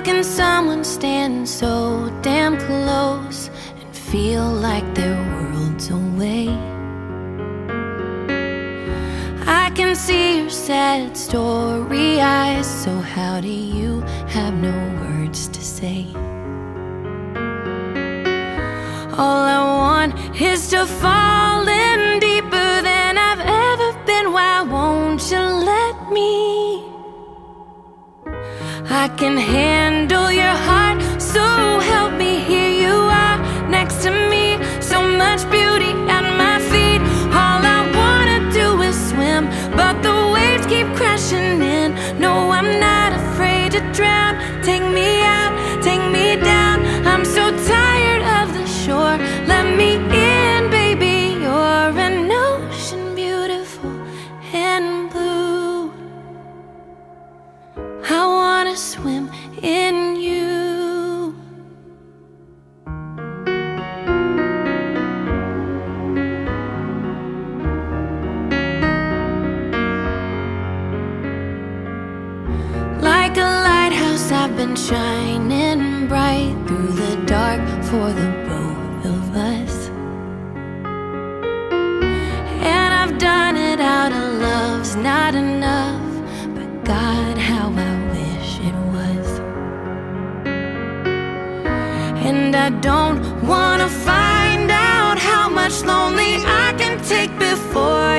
can someone stand so damn close and feel like they're worlds away? I can see your sad story eyes, so how do you have no words to say? All I want is to fall I can handle your heart, so help me. Here you are next to me, so much beauty at my feet. All I wanna do is swim, but the waves keep crashing in. No, I'm not afraid to drown. Take me out, take me down. I'm so tired of the shore. Swim in you. Like a lighthouse, I've been shining bright through the dark for the both of us. And I've done it out of love's not enough. But God, And I don't wanna find out how much lonely I can take before.